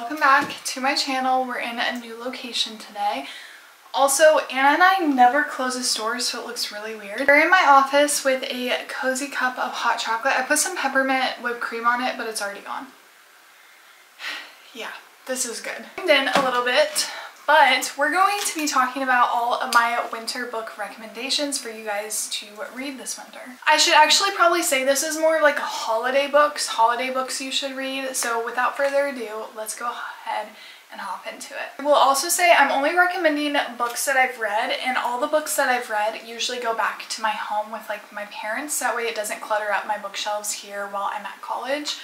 welcome back to my channel. We're in a new location today. Also, Anna and I never close the store, so it looks really weird. We're in my office with a cozy cup of hot chocolate. I put some peppermint whipped cream on it but it's already gone. yeah, this is good. Then a little bit but we're going to be talking about all of my winter book recommendations for you guys to read this winter. I should actually probably say this is more like holiday books, holiday books you should read. So without further ado, let's go ahead and hop into it. I will also say I'm only recommending books that I've read and all the books that I've read usually go back to my home with like my parents. That way it doesn't clutter up my bookshelves here while I'm at college.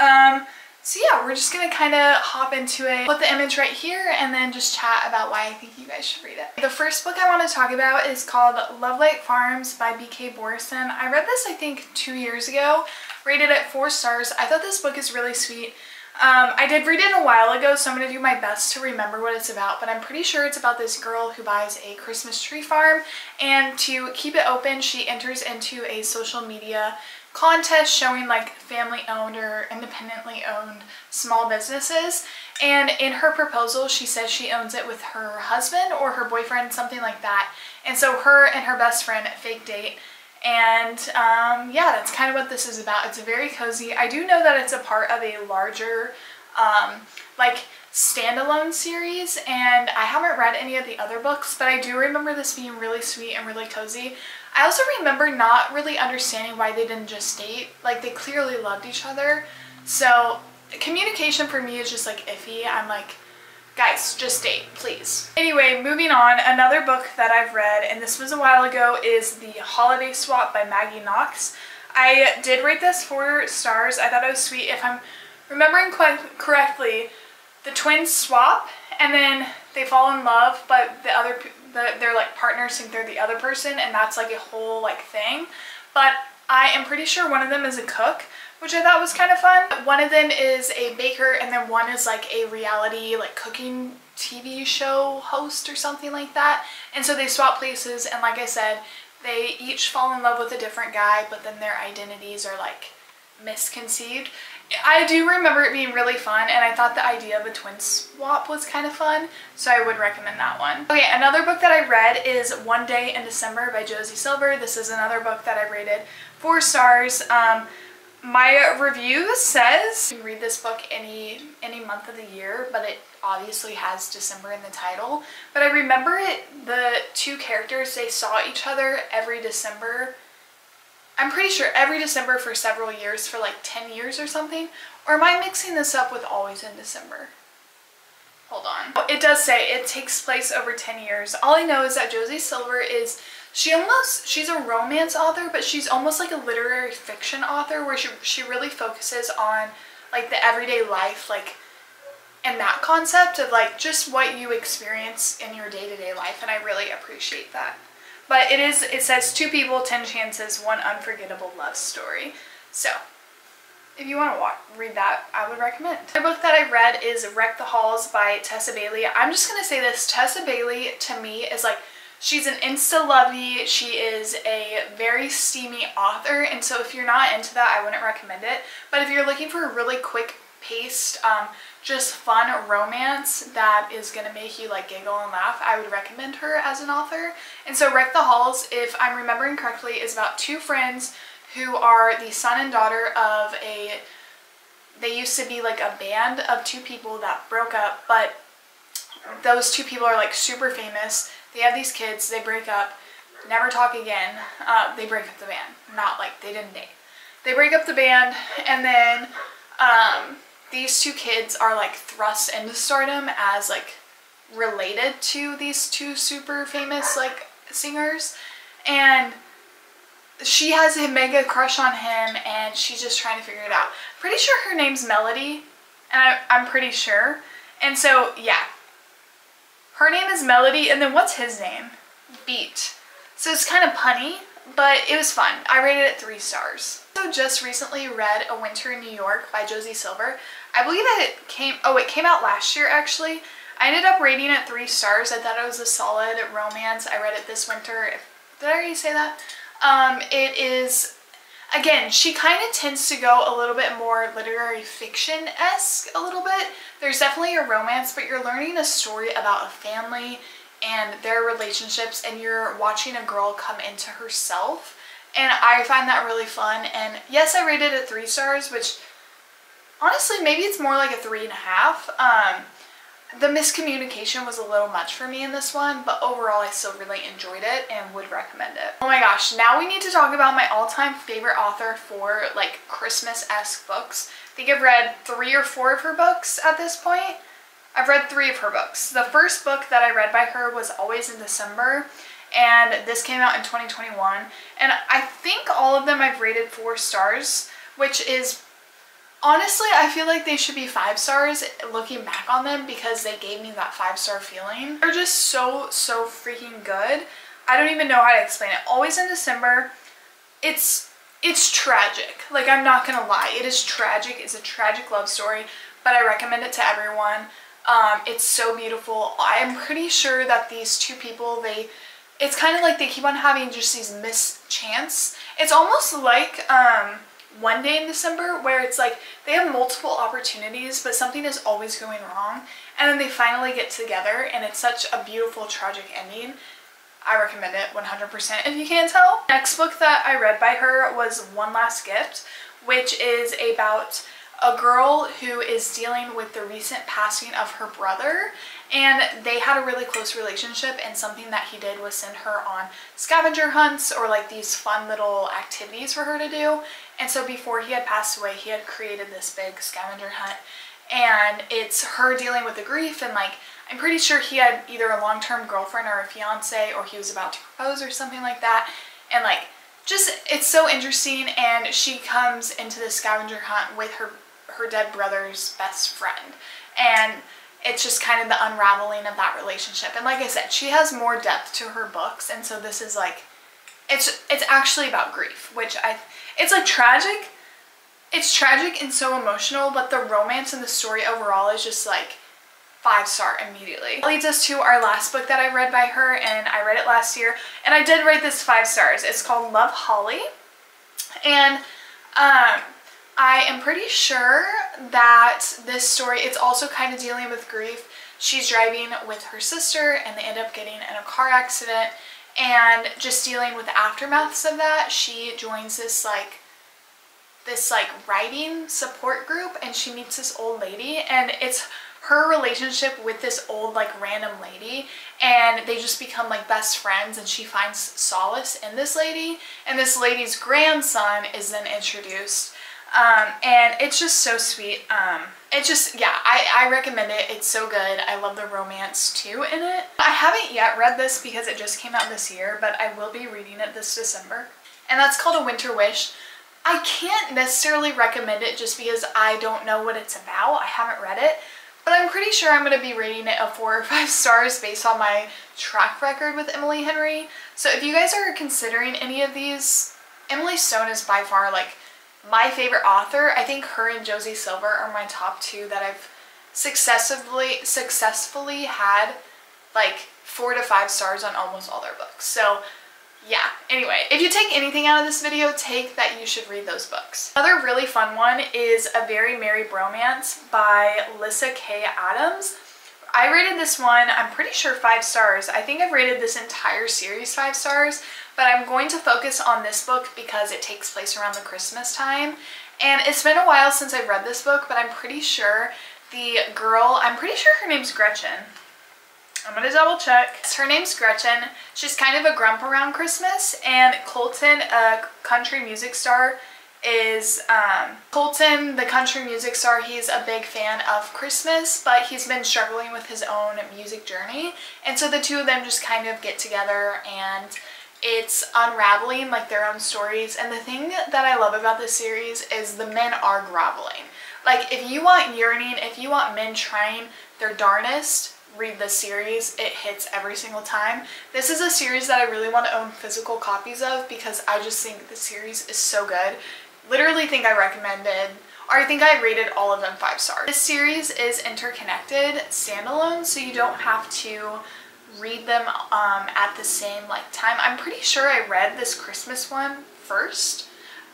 Um, so yeah, we're just gonna kind of hop into it, put the image right here, and then just chat about why I think you guys should read it. The first book I want to talk about is called Lovelight Farms by B.K. Borison. I read this, I think, two years ago, rated it four stars. I thought this book is really sweet. Um, I did read it a while ago, so I'm going to do my best to remember what it's about, but I'm pretty sure it's about this girl who buys a Christmas tree farm, and to keep it open, she enters into a social media contest showing like family owned or independently owned small businesses. And in her proposal she says she owns it with her husband or her boyfriend something like that. And so her and her best friend fake date. And um, yeah that's kind of what this is about. It's a very cozy I do know that it's a part of a larger um, like standalone series. And I haven't read any of the other books but I do remember this being really sweet and really cozy I also remember not really understanding why they didn't just date. Like, they clearly loved each other. So, communication for me is just, like, iffy. I'm like, guys, just date, please. Anyway, moving on, another book that I've read, and this was a while ago, is The Holiday Swap by Maggie Knox. I did rate this four stars. I thought it was sweet. If I'm remembering quite correctly, the twins swap, and then they fall in love, but the other the, they're like partners think they're the other person and that's like a whole like thing. But I am pretty sure one of them is a cook, which I thought was kind of fun. One of them is a baker and then one is like a reality like cooking TV show host or something like that. And so they swap places and like I said, they each fall in love with a different guy, but then their identities are like misconceived. I do remember it being really fun and I thought the idea of a twin swap was kind of fun, so I would recommend that one. Okay, another book that I read is One Day in December by Josie Silver. This is another book that I rated four stars. Um, my review says you can read this book any any month of the year, but it obviously has December in the title. But I remember it, the two characters, they saw each other every December I'm pretty sure every December for several years, for like 10 years or something. Or am I mixing this up with Always in December? Hold on. Oh, it does say it takes place over 10 years. All I know is that Josie Silver is, she almost, she's a romance author, but she's almost like a literary fiction author where she, she really focuses on like the everyday life, like, and that concept of like just what you experience in your day-to-day -day life. And I really appreciate that. But it is, it says two people, 10 chances, one unforgettable love story. So, if you want to read that, I would recommend. The book that I read is Wreck the Halls by Tessa Bailey. I'm just going to say this, Tessa Bailey to me is like, she's an insta-lovey, she is a very steamy author, and so if you're not into that, I wouldn't recommend it. But if you're looking for a really quick paced, um, just fun romance that is going to make you like giggle and laugh, I would recommend her as an author. And so Wreck the Halls, if I'm remembering correctly, is about two friends who are the son and daughter of a, they used to be like a band of two people that broke up, but those two people are like super famous. They have these kids, they break up, never talk again. Uh, they break up the band, not like they didn't date. They break up the band and then um, these two kids are like thrust into stardom as like related to these two super famous like singers and she has a mega crush on him and she's just trying to figure it out. Pretty sure her name's Melody and I, I'm pretty sure. And so yeah, her name is Melody and then what's his name? Beat. So it's kind of punny but it was fun. I rated it three stars. So just recently read A Winter in New York by Josie Silver. I believe it came, oh it came out last year actually. I ended up rating it three stars. I thought it was a solid romance. I read it this winter. Did I already say that? Um, it is Again, she kind of tends to go a little bit more literary fiction-esque a little bit. There's definitely a romance, but you're learning a story about a family and their relationships and you're watching a girl come into herself. And I find that really fun. And yes, I rated it three stars, which honestly, maybe it's more like a three and a half. Um, the miscommunication was a little much for me in this one, but overall I still really enjoyed it and would recommend it. Oh my gosh, now we need to talk about my all-time favorite author for like Christmas-esque books. I think I've read three or four of her books at this point. I've read three of her books. The first book that I read by her was Always in December, and this came out in 2021. And I think all of them I've rated four stars, which is honestly, I feel like they should be five stars looking back on them because they gave me that five star feeling. They're just so, so freaking good. I don't even know how to explain it. Always in December, it's it's tragic. Like, I'm not gonna lie. It is tragic. It's a tragic love story, but I recommend it to everyone. Um, it's so beautiful. I'm pretty sure that these two people, they, it's kind of like they keep on having just these mischance. It's almost like um, one day in December where it's like they have multiple opportunities, but something is always going wrong. And then they finally get together and it's such a beautiful, tragic ending. I recommend it 100% if you can't tell. Next book that I read by her was One Last Gift, which is about a girl who is dealing with the recent passing of her brother and they had a really close relationship and something that he did was send her on scavenger hunts or like these fun little activities for her to do. And so before he had passed away he had created this big scavenger hunt and it's her dealing with the grief and like I'm pretty sure he had either a long-term girlfriend or a fiance or he was about to propose or something like that. And like just it's so interesting and she comes into the scavenger hunt with her her dead brother's best friend. And it's just kind of the unraveling of that relationship. And like I said, she has more depth to her books. And so this is like, it's, it's actually about grief, which I, it's like tragic. It's tragic and so emotional, but the romance and the story overall is just like five star immediately. That leads us to our last book that I read by her and I read it last year and I did rate this five stars. It's called Love Holly and um, I am pretty sure that this story, it's also kind of dealing with grief. She's driving with her sister and they end up getting in a car accident. And just dealing with the aftermaths of that, she joins this like this like writing support group and she meets this old lady and it's her relationship with this old like random lady. And they just become like best friends and she finds solace in this lady. And this lady's grandson is then introduced um, and it's just so sweet. Um, it just, yeah, I, I recommend it. It's so good. I love the romance too in it. I haven't yet read this because it just came out this year, but I will be reading it this December. And that's called A Winter Wish. I can't necessarily recommend it just because I don't know what it's about. I haven't read it. But I'm pretty sure I'm going to be rating it a 4 or 5 stars based on my track record with Emily Henry. So if you guys are considering any of these, Emily Stone is by far like my favorite author, I think her and Josie Silver are my top two that I've successfully successfully had like four to five stars on almost all their books. So yeah, anyway, if you take anything out of this video, take that you should read those books. Another really fun one is A Very Merry Bromance by Lyssa Kay Adams. I rated this one, I'm pretty sure five stars. I think I've rated this entire series five stars, but I'm going to focus on this book because it takes place around the Christmas time. And it's been a while since I've read this book, but I'm pretty sure the girl, I'm pretty sure her name's Gretchen. I'm gonna double check. Her name's Gretchen. She's kind of a grump around Christmas and Colton, a country music star, is um, Colton, the country music star, he's a big fan of Christmas, but he's been struggling with his own music journey. And so the two of them just kind of get together and it's unraveling like their own stories. And the thing that I love about this series is the men are groveling. Like if you want yearning, if you want men trying their darnest, read this series. It hits every single time. This is a series that I really want to own physical copies of because I just think the series is so good literally think I recommended or I think I rated all of them five stars. This series is interconnected standalone so you don't have to read them um, at the same like time. I'm pretty sure I read this Christmas one first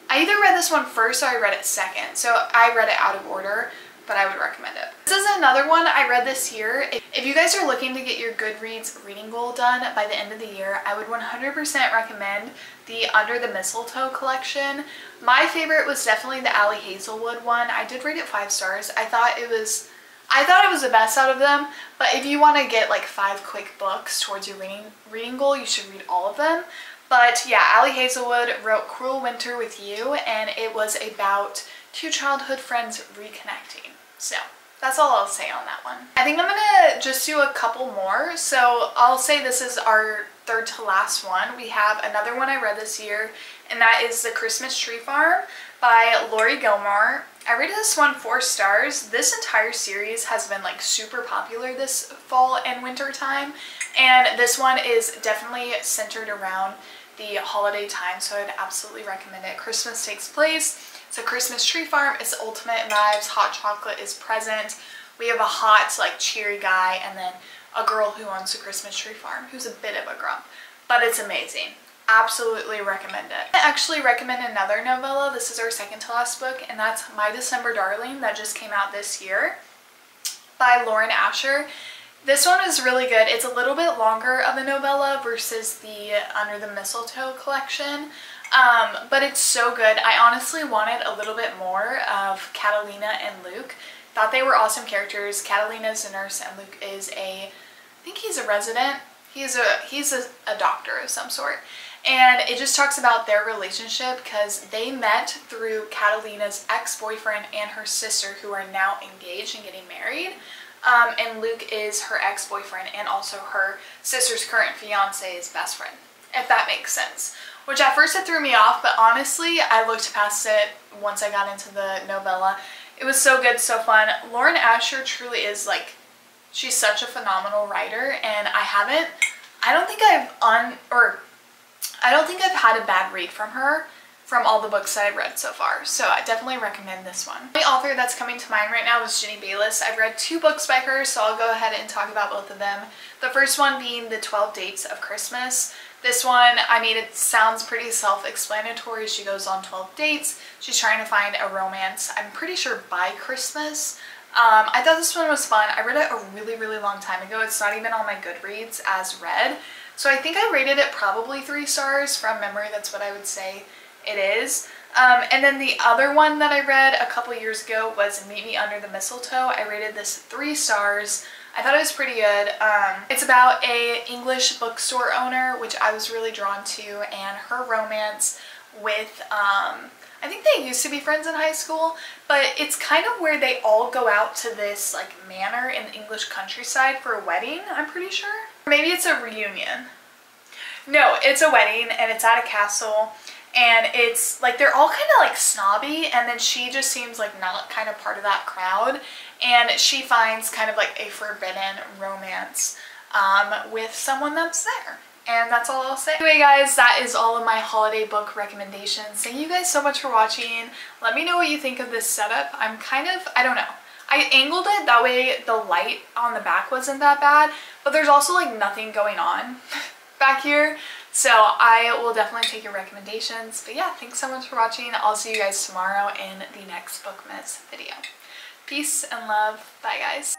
I either read this one first or I read it second. So I read it out of order but I would recommend it. This is another one I read this year. If you guys are looking to get your Goodreads reading goal done by the end of the year, I would 100% recommend the Under the Mistletoe collection. My favorite was definitely the Ali Hazelwood one. I did rate it five stars. I thought it was I thought it was the best out of them, but if you want to get like five quick books towards your reading, reading goal, you should read all of them. But yeah, Ali Hazelwood wrote Cruel Winter with You, and it was about two childhood friends reconnecting. So that's all I'll say on that one. I think I'm gonna just do a couple more. So I'll say this is our third to last one. We have another one I read this year and that is The Christmas Tree Farm by Laurie Gilmore. I rated this one four stars. This entire series has been like super popular this fall and winter time and this one is definitely centered around the holiday time so I'd absolutely recommend it. Christmas takes place so Christmas Tree Farm is ultimate vibes. Hot chocolate is present. We have a hot, like, cheery guy and then a girl who owns a Christmas Tree Farm who's a bit of a grump. But it's amazing. Absolutely recommend it. I actually recommend another novella. This is our second to last book and that's My December Darling that just came out this year by Lauren Asher. This one is really good. It's a little bit longer of a novella versus the Under the Mistletoe collection. Um, but it's so good. I honestly wanted a little bit more of Catalina and Luke. Thought they were awesome characters. Catalina's a nurse and Luke is a, I think he's a resident. He's a, he's a, a doctor of some sort. And it just talks about their relationship because they met through Catalina's ex-boyfriend and her sister who are now engaged and getting married. Um, and Luke is her ex-boyfriend and also her sister's current fiance's best friend, if that makes sense which at first it threw me off, but honestly, I looked past it once I got into the novella. It was so good, so fun. Lauren Asher truly is like, she's such a phenomenal writer, and I haven't, I don't think I've un, or I don't think I've had a bad read from her from all the books that I've read so far. So I definitely recommend this one. The author that's coming to mind right now is Jenny Bayliss. I've read two books by her, so I'll go ahead and talk about both of them. The first one being The 12 Dates of Christmas. This one, I mean, it sounds pretty self-explanatory. She goes on 12 dates. She's trying to find a romance, I'm pretty sure by Christmas. Um, I thought this one was fun. I read it a really, really long time ago. It's not even on my Goodreads as read. So I think I rated it probably three stars from memory. That's what I would say it is. Um, and then the other one that I read a couple years ago was Meet Me Under the Mistletoe. I rated this three stars. I thought it was pretty good. Um, it's about a English bookstore owner, which I was really drawn to, and her romance with, um, I think they used to be friends in high school, but it's kind of where they all go out to this like manor in the English countryside for a wedding, I'm pretty sure. Maybe it's a reunion. No, it's a wedding and it's at a castle and it's like they're all kind of like snobby and then she just seems like not kind of part of that crowd and she finds kind of like a forbidden romance um, with someone that's there. And that's all I'll say. Anyway guys, that is all of my holiday book recommendations. Thank you guys so much for watching. Let me know what you think of this setup. I'm kind of, I don't know. I angled it that way the light on the back wasn't that bad, but there's also like nothing going on back here. So I will definitely take your recommendations. But yeah, thanks so much for watching. I'll see you guys tomorrow in the next Bookmas video. Peace and love. Bye guys.